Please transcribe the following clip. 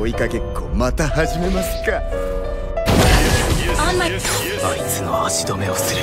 追いかけっこまた始めますか。あいつの足止めをする。